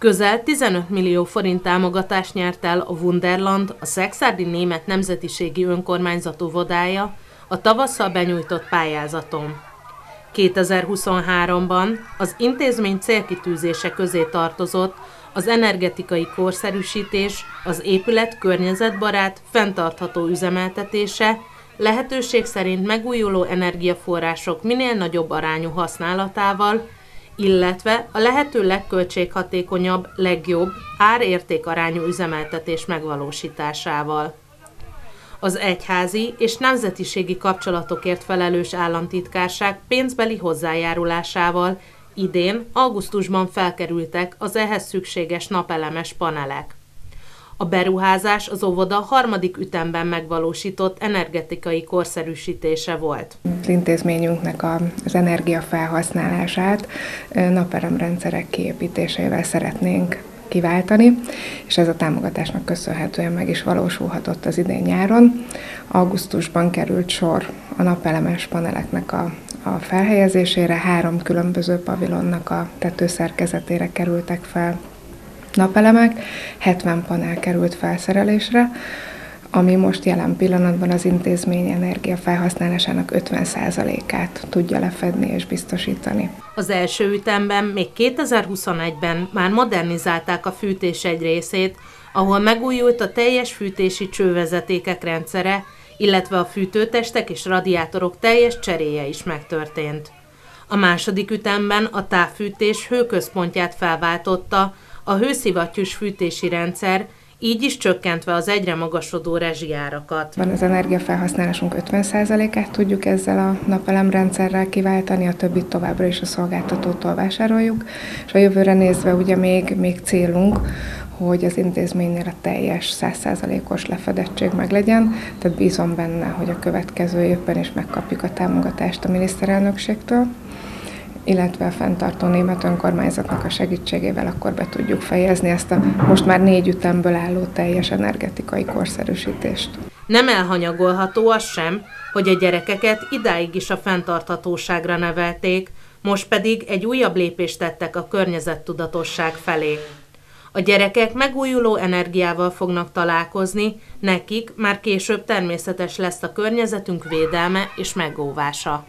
Közel 15 millió forint támogatást nyert el a Wunderland, a Szexárdi Német Nemzetiségi Önkormányzat óvodája a tavasszal benyújtott pályázaton. 2023-ban az intézmény célkitűzése közé tartozott az energetikai korszerűsítés, az épület környezetbarát, fenntartható üzemeltetése, lehetőség szerint megújuló energiaforrások minél nagyobb arányú használatával, illetve a lehető legköltséghatékonyabb, legjobb árérték arányú üzemeltetés megvalósításával. Az egyházi és nemzetiségi kapcsolatokért felelős államtitkárság pénzbeli hozzájárulásával idén augusztusban felkerültek az ehhez szükséges napelemes panelek. A beruházás az óvoda harmadik ütemben megvalósított energetikai korszerűsítése volt. Az intézményünknek az energiafelhasználását napelemrendszerek kiépítésével szeretnénk kiváltani, és ez a támogatásnak köszönhetően meg is valósulhatott az idén nyáron. Augusztusban került sor a napelemes paneleknek a, a felhelyezésére, három különböző pavilonnak a tetőszerkezetére kerültek fel napelemek, 70 panel került felszerelésre, ami most jelen pillanatban az intézmény energia felhasználásának 50%-át tudja lefedni és biztosítani. Az első ütemben még 2021-ben már modernizálták a fűtés egy részét, ahol megújult a teljes fűtési csővezetékek rendszere, illetve a fűtőtestek és radiátorok teljes cseréje is megtörtént. A második ütemben a távfűtés hőközpontját felváltotta, a hőszivattyús fűtési rendszer, így is csökkentve az egyre magasodó rezsijárakat. Van az energiafelhasználásunk 50%-át tudjuk ezzel a napelemrendszerrel kiváltani, a többit továbbra is a szolgáltatótól vásároljuk, és a jövőre nézve ugye még, még célunk, hogy az intézménynél a teljes 100%-os lefedettség meg legyen, tehát bízom benne, hogy a következő évben is megkapjuk a támogatást a miniszterelnökségtől illetve a fenntartó német önkormányzatnak a segítségével akkor be tudjuk fejezni ezt a most már négy ütemből álló teljes energetikai korszerűsítést. Nem elhanyagolható az sem, hogy a gyerekeket idáig is a fenntarthatóságra nevelték, most pedig egy újabb lépést tettek a környezettudatosság felé. A gyerekek megújuló energiával fognak találkozni, nekik már később természetes lesz a környezetünk védelme és megóvása.